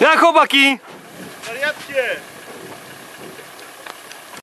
Tak chłopaki! Wariatkie!